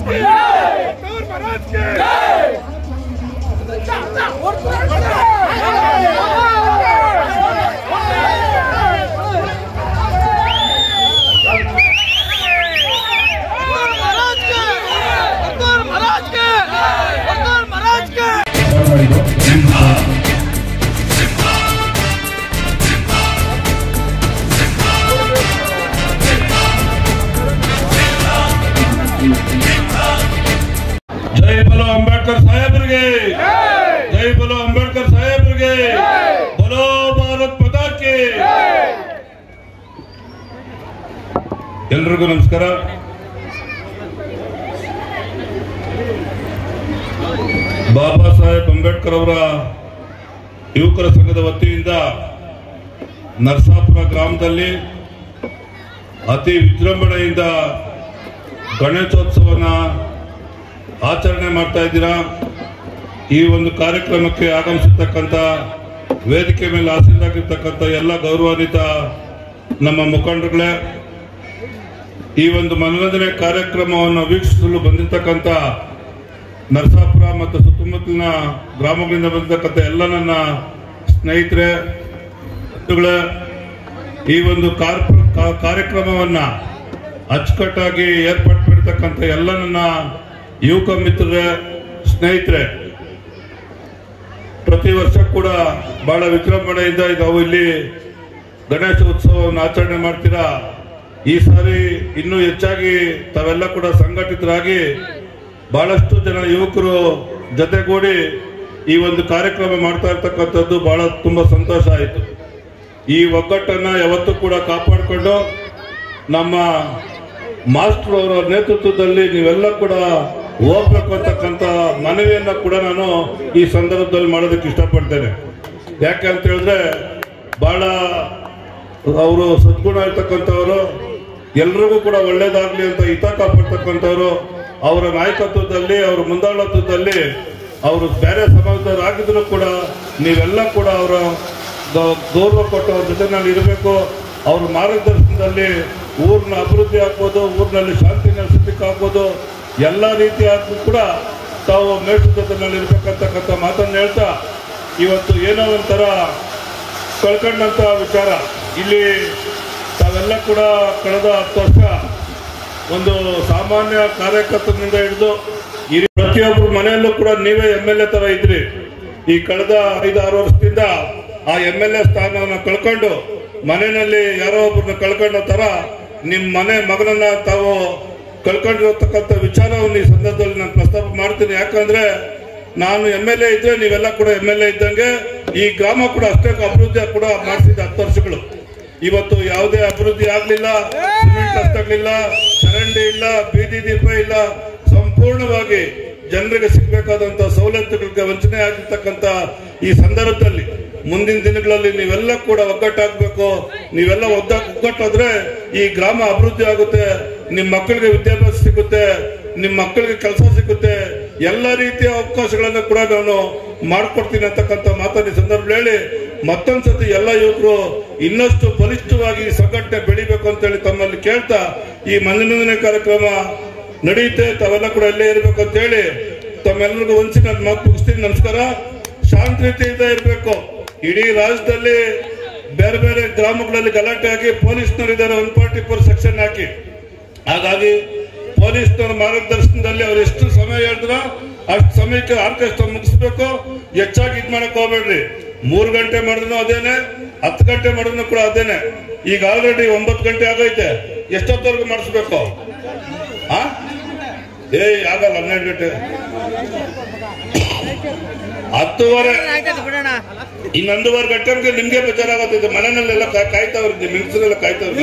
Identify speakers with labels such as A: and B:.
A: مرادكي
B: دور مرادكي ಅಂಬೇಡ್ಕರ್ ಸಾಹೇಬರಿಗೆ. ಜೈ. ಬಲೋ ಅಂಬೇಡ್ಕರ್ ಸಾಹೇಬರಿಗೆ. ಬಲೋ ಭಾರತ್ ಪತಾಕೆ ಎಲ್ರಿಗೂ ನಮಸ್ಕಾರ. ಬಾಬಾ ಸಾಹೇಬ್ ಅಂಬೇಡ್ಕರ್ ಅವರ ಯುವಕರ ಸಂಘದ ವತಿಯಿಂದ ನರಸಾಪುರ ಗ್ರಾಮದಲ್ಲಿ ಅತಿ ವಿಜೃಂಭಣೆಯಿಂದ ಗಣೇಶೋತ್ಸವನ ಆಚರಣೆ ಮಾಡ್ತಾ ಇದ್ದೀರಾ? ಈ ಒಂದು ಕಾರ್ಯಕ್ರಮಕ್ಕೆ ಆಗಮಿಸಿರ್ತಕ್ಕಂಥ ವೇದಿಕೆ ಮೇಲೆ ಆಸೀನರಾಗಿರ್ತಕ್ಕಂಥ ಎಲ್ಲ ಗೌರವಾನ್ವಿತ ನಮ್ಮ ಮುಖಂಡರುಗಳೇ, ಈ ಒಂದು ಮನೋರಂಜನೆ ಕಾರ್ಯಕ್ರಮವನ್ನು ವೀಕ್ಷಿಸಲು ಬಂದಿರತಕ್ಕಂಥ ನರಸಾಪುರ ಮತ್ತು ಸುತ್ತಮುತ್ತಲಿನ ಗ್ರಾಮಗಳಿಂದ ಬಂದಿರತಕ್ಕಂಥ ಎಲ್ಲ ನನ್ನ ಸ್ನೇಹಿತರೆ ಈ ಒಂದು ಕಾರ್ಯಕ್ರಮವನ್ನ ಅಚ್ಚುಕಟ್ಟಾಗಿ ಏರ್ಪಾಡು ಮಾಡಿರ್ತಕ್ಕಂಥ ಎಲ್ಲ ನನ್ನ ಯುವಕ ಮಿತ್ರರ ಸ್ನೇಹಿತರೆ, ಪ್ರತಿ ವರ್ಷ ಕೂಡ ಬಹಳ ವಿಜೃಂಭಣೆಯಿಂದ ನಾವು ಇಲ್ಲಿ ಗಣೇಶ ಉತ್ಸವವನ್ನು ಆಚರಣೆ ಮಾಡ್ತೀರಾ? ಈ ಸಾರಿ ಇನ್ನೂ ಹೆಚ್ಚಾಗಿ ತಾವೆಲ್ಲ ಕೂಡ ಸಂಘಟಿತರಾಗಿ ಬಹಳಷ್ಟು ಜನ ಯುವಕರು ಜೊತೆಗೂಡಿ ಈ ಒಂದು ಕಾರ್ಯಕ್ರಮ ಮಾಡ್ತಾ ಇರ್ತಕ್ಕಂಥದ್ದು ಬಹಳ ತುಂಬ ಸಂತೋಷ ಆಯಿತು. ಈ ಒಗ್ಗಟ್ಟನ್ನು ಯಾವತ್ತೂ ಕೂಡ ಕಾಪಾಡಿಕೊಂಡು ನಮ್ಮ ಮಾಸ್ಟರ್ ಅವರ ನೇತೃತ್ವದಲ್ಲಿ ನೀವೆಲ್ಲ ಕೂಡ ಹೋಗ್ಬೇಕು ಅಂತಕ್ಕಂಥ ಮನವಿಯನ್ನ ಕೂಡ ನಾನು ಈ ಸಂದರ್ಭದಲ್ಲಿ ಮಾಡೋದಕ್ಕೆ ಇಷ್ಟಪಡ್ತೇನೆ. ಯಾಕೆ ಅಂತ ಹೇಳಿದ್ರೆ ಬಹಳ ಅವರು ಸದ್ಗುಣ ಇರ್ತಕ್ಕಂಥವರು, ಎಲ್ರಿಗೂ ಕೂಡ ಒಳ್ಳೇದಾಗ್ಲಿ ಅಂತ ಹಿತ ಕಾಪಾಡ್ತಕ್ಕಂಥವ್ರು, ಅವರ ನಾಯಕತ್ವದಲ್ಲಿ, ಅವರ ಮುಂದಾಳತ್ವದಲ್ಲಿ, ಅವರು ಬೇರೆ ಸಮಾಜದವರಾಗಿದ್ರು ಕೂಡ ನೀವೆಲ್ಲ ಕೂಡ ಅವರ ಗೌರವ ಕೊಟ್ಟು ಅವ್ರ ಜೊತೆನಲ್ಲಿ ಇರಬೇಕು. ಅವ್ರ ಮಾರ್ಗದರ್ಶನದಲ್ಲಿ ಊರಿನ ಅಭಿವೃದ್ಧಿ ಆಗ್ಬೋದು, ಊರಿನಲ್ಲಿ ಶಾಂತಿ ನೆಲೆಸಲಿಕ್ಕೆ ಆಗ್ಬೋದು ಎಲ್ಲ ರೀತಿಯಾದರೂ ಕೂಡ ತಾವು ಇರ್ಬೇಕಂತಕ್ಕಂಥ ಮಾತನ್ನು ಹೇಳ್ತಾ, ಇವತ್ತು ಏನೋ ಒಂಥರ ಕಳ್ಕೊಂಡಂಥ ವಿಚಾರ. ಇಲ್ಲಿ ತಾವೆಲ್ಲ ಕೂಡ ಕಳೆದ ಹತ್ತು ವರ್ಷ ಒಂದು ಸಾಮಾನ್ಯ ಕಾರ್ಯಕರ್ತನಿಂದ ಹಿಡಿದು ಈ ಪ್ರತಿಯೊಬ್ಬರು ಮನೆಯಲ್ಲೂ ಕೂಡ ನೀವೇ ಎಂ ಎಲ್ ಎ ತರ ಇದ್ರಿ. ಈ ಕಳೆದ ಐದಾರು ವರ್ಷದಿಂದ ಆ ಎಂ ಎಲ್ ಎ ಸ್ಥಾನವನ್ನು ಕಳ್ಕೊಂಡು ಮನೆಯಲ್ಲಿ ಯಾರೋ ಒಬ್ಬರನ್ನ ಕಳ್ಕೊಂಡ ಥರ ನಿಮ್ಮ ಮನೆ ಮಗನನ್ನ ತಾವು ಕಳ್ಕೊಂಡಿರತಕ್ಕಂಥ ವಿಚಾರವನ್ನು ಈ ಸಂದರ್ಭದಲ್ಲಿ ನಾನು ಪ್ರಸ್ತಾಪ ಮಾಡ್ತೀನಿ. ಯಾಕಂದ್ರೆ ನಾನು ಎಂ ಎಲ್ ಎ ಇದ್ರೆ ನೀವೆಲ್ಲ ಕೂಡ ಎಂ ಎಲ್ ಎ ಇದ್ದಂಗೆ ಈ ಗ್ರಾಮ ಕೂಡ ಅಷ್ಟೇ ಅಭಿವೃದ್ಧಿ ಕೂಡ ಮಾಡಿಸಿದ ಹತ್ತು ವರ್ಷಗಳು. ಇವತ್ತು ಯಾವುದೇ ಅಭಿವೃದ್ಧಿ ಆಗ್ಲಿಲ್ಲ, ಸಿಮೆಂಟ್ ರಸ್ತೆಗಳಿಲ್ಲ ಚರಂಡಿ ಇಲ್ಲ, ಬೀದಿ ದೀಪ ಇಲ್ಲ. ಸಂಪೂರ್ಣವಾಗಿ ಜನರಿಗೆ ಸಿಗ್ಬೇಕಾದಂತ ಸವಲತ್ತುಗಳಿಗೆ ವಂಚನೆ ಆಗಿರ್ತಕ್ಕಂತ ಈ ಸಂದರ್ಭದಲ್ಲಿ ಮುಂದಿನ ದಿನಗಳಲ್ಲಿ ನೀವೆಲ್ಲ ಕೂಡ ಒಗ್ಗಟ್ಟಾಗಬೇಕು. ನೀವೆಲ್ಲ ಒದ್ದ ಒಗ್ಗಟ್ಟಾದ್ರೆ ಈ ಗ್ರಾಮ ಅಭಿವೃದ್ಧಿ ಆಗುತ್ತೆ ನಿಮ್ಮ ಮಕ್ಕಳಿಗೆ ವಿದ್ಯಾಭ್ಯಾಸ ಸಿಗುತ್ತೆ ನಿಮ್ಮ ಮಕ್ಕಳಿಗೆ ಕೆಲಸ ಸಿಗುತ್ತೆ, ಎಲ್ಲ ರೀತಿಯ ಅವಕಾಶಗಳನ್ನು ಕೂಡ ನಾನು ಮಾಡ್ಕೊಡ್ತೀನಿ ಅಂತಕ್ಕಂಥ ಮಾತನ್ನ ಸಂದರ್ಭ ಹೇಳಿ, ಮತ್ತೊಂದ್ಸತಿ ಎಲ್ಲ ಯುವಕರು ಇನ್ನಷ್ಟು ಬಲಿಷ್ಠವಾಗಿ ಸಂಘಟನೆ ಬೆಳಿಬೇಕು ಅಂತ ಹೇಳಿ ತಮ್ಮಲ್ಲಿ ಕೇಳ್ತಾ, ಈ ಮನರಂಜನೆ ಕಾರ್ಯಕ್ರಮ ನಡೆಯುತ್ತೆ, ತಾವೆಲ್ಲ ಕೂಡ ಇಲ್ಲೇ ಇರಬೇಕು ಅಂತ ಹೇಳಿ ತಮ್ಮೆಲ್ಲರಿಗೂ ಒಂದ್ಸಿ ನಾನು ಮಾತು ಮುಗಿಸ್ತೀನಿ, ನಮಸ್ಕಾರ. ಶಾಂತ ರೀತಿಯಿಂದ ಇರಬೇಕು. ಇಡೀ ರಾಜ್ಯದಲ್ಲಿ ಬೇರೆ ಬೇರೆ ಗ್ರಾಮಗಳಲ್ಲಿ ಗಲಾಟೆ ಆಗಿ ಪೊಲೀಸ್ನವರು ಇದ್ದಾರೆ ಒನ್ ಫಾರ್ಟಿ ಫೋರ್ ಸೆಕ್ಷನ್ ಹಾಕಿ. ಹಾಗಾಗಿ ಪೊಲೀಸ್ನವರ ಮಾರ್ಗದರ್ಶನದಲ್ಲಿ ಅವ್ರು ಎಷ್ಟು ಸಮಯ ಹೇಳಿದ್ರ ಅಷ್ಟು ಸಮಯಕ್ಕೆ ಆರ್ಕೆಸ್ಟ್ರಾ ಮುಗಿಸ್ಬೇಕು. ಹೆಚ್ಚಾಗಿ ಇದ್ ಮಾಡಕ್ ಹೋಗ್ಬೇಡ್ರಿ. ಮೂರು ಗಂಟೆ ಮಾಡಿದ್ರು ಅದೇನೆ, ಹತ್ತು ಗಂಟೆ ಮಾಡಿದ್ರು ಕೂಡ ಅದೇನೆ. ಈಗ ಆಲ್ರೆಡಿ ಒಂಬತ್ತು ಗಂಟೆ ಆಗೈತೆ. ಎಷ್ಟೊತ್ತವರೆಗೂ ಮಾಡಿಸ್ಬೇಕು? ಆ? ಏಯ್, ಆಗಲ್ಲ, ಹನ್ನೆರಡು ಗಂಟೆ. ಹತ್ತುವರೆ ಇನ್ನೊಂದುವರೆ ಗಂಟೆ ನಿಮ್ಗೆ ಬೇಜಾರಾಗುತ್ತೆ. ಮನೆಯಲ್ಲೆಲ್ಲ ಕಾಯ್ತಾವ್ರಿ ನಿಮ್ ಹೆಂಗಸರೆಲ್ಲ ಕಾಯ್ತಾವ್ರಿ